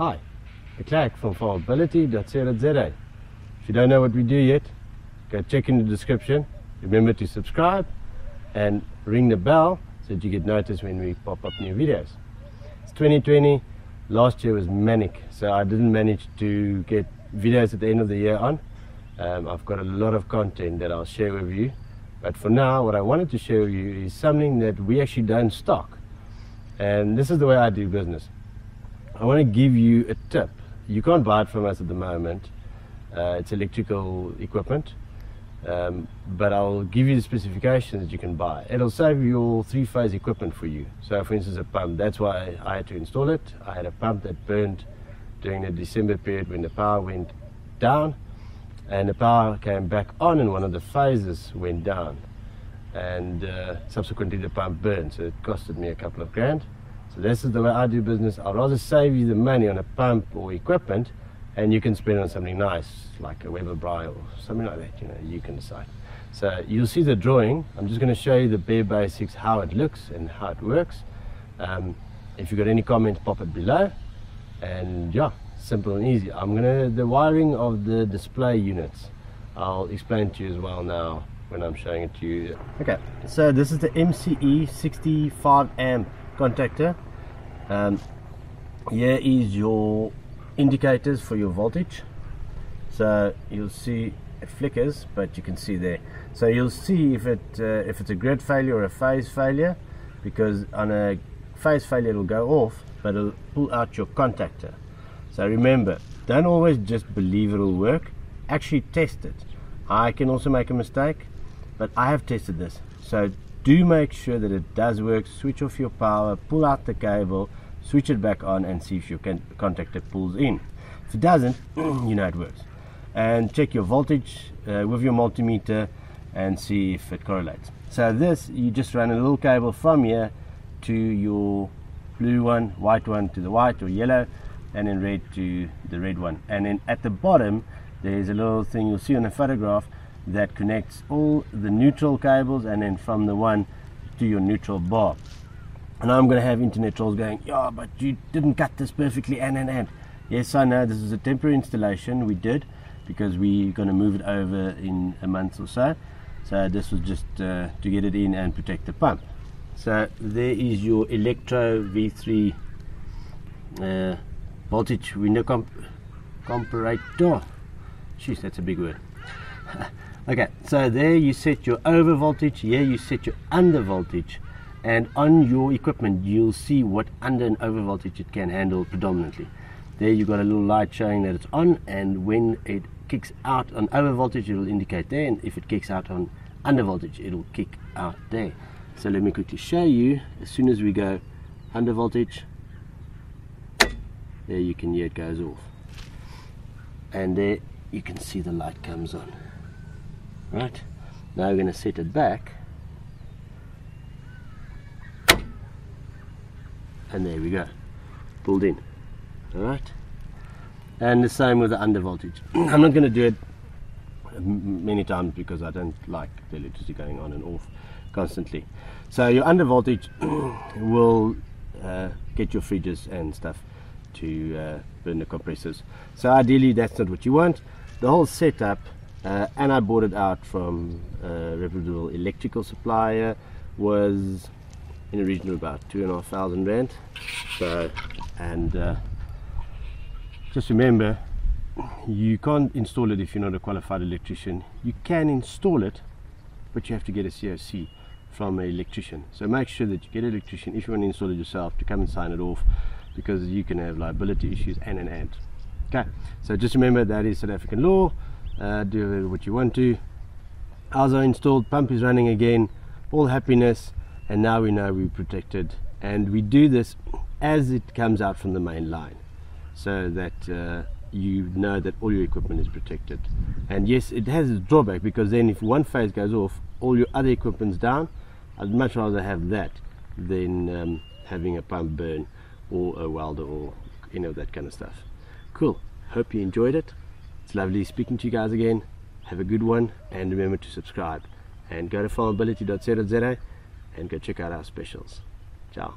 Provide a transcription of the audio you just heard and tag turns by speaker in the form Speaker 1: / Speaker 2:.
Speaker 1: Hi, Clark from farmability.co.za. If you don't know what we do yet, go check in the description. Remember to subscribe and ring the bell so that you get notice when we pop up new videos. It's 2020. Last year was manic, so I didn't manage to get videos at the end of the year on. Um, I've got a lot of content that I'll share with you. But for now, what I wanted to share with you is something that we actually don't stock. And this is the way I do business. I want to give you a tip. You can't buy it from us at the moment. Uh, it's electrical equipment. Um, but I'll give you the specifications that you can buy. It'll save your three-phase equipment for you. So for instance, a pump, that's why I had to install it. I had a pump that burned during the December period when the power went down and the power came back on and one of the phases went down and uh, subsequently the pump burned so it costed me a couple of grand so this is the way I do business. I'd rather save you the money on a pump or equipment and you can spend it on something nice like a Weber braai or something like that you know you can decide. So you'll see the drawing. I'm just going to show you the bare basics how it looks and how it works. Um, if you've got any comments pop it below. And yeah simple and easy. I'm gonna the wiring of the display units I'll explain to you as well now when I'm showing it to you. Okay so this is the MCE 65 amp contactor um, here is your indicators for your voltage so you'll see it flickers but you can see there so you'll see if it uh, if it's a grid failure or a phase failure because on a phase failure it'll go off but it'll pull out your contactor so remember, don't always just believe it'll work. Actually test it. I can also make a mistake, but I have tested this. So do make sure that it does work. Switch off your power, pull out the cable, switch it back on and see if your contactor pulls in. If it doesn't, you know it works. And check your voltage uh, with your multimeter and see if it correlates. So this, you just run a little cable from here to your blue one, white one to the white or yellow, and then red to the red one and then at the bottom there's a little thing you'll see on the photograph that connects all the neutral cables and then from the one to your neutral bar. And I'm going to have internet trolls going yeah but you didn't cut this perfectly and and and. Yes I know this is a temporary installation we did because we're going to move it over in a month or so. So this was just uh, to get it in and protect the pump. So there is your Electro V3 uh, voltage window comp comparator. Jeez that's a big word okay so there you set your over voltage here you set your under voltage and on your equipment you'll see what under and over voltage it can handle predominantly. There you've got a little light showing that it's on and when it kicks out on over voltage it'll indicate there and if it kicks out on under voltage it'll kick out there. So let me quickly show you as soon as we go under voltage there you can hear it goes off. And there you can see the light comes on right. Now we're going to set it back. And there we go. Pulled in. All right and the same with the under voltage. I'm not going to do it many times because I don't like the electricity going on and off constantly. So your under voltage will uh, get your fridges and stuff to uh, burn the compressors. So ideally that's not what you want. The whole setup, uh, and I bought it out from a reputable electrical supplier, was in the region of about two and a half thousand rand. So, and uh, just remember, you can't install it if you're not a qualified electrician. You can install it, but you have to get a COC from an electrician. So make sure that you get an electrician if you want to install it yourself to come and sign it off because you can have liability issues and an ant. Okay, so just remember that is South African law. Uh, do what you want to. Ours are installed, pump is running again, all happiness, and now we know we're protected. And we do this as it comes out from the main line so that uh, you know that all your equipment is protected. And yes, it has a drawback because then if one phase goes off, all your other equipment's down. I'd much rather have that than um, having a pump burn or a welder or any of that kind of stuff. Cool. Hope you enjoyed it. It's lovely speaking to you guys again. Have a good one and remember to subscribe and go to farmability.co.za and go check out our specials. Ciao.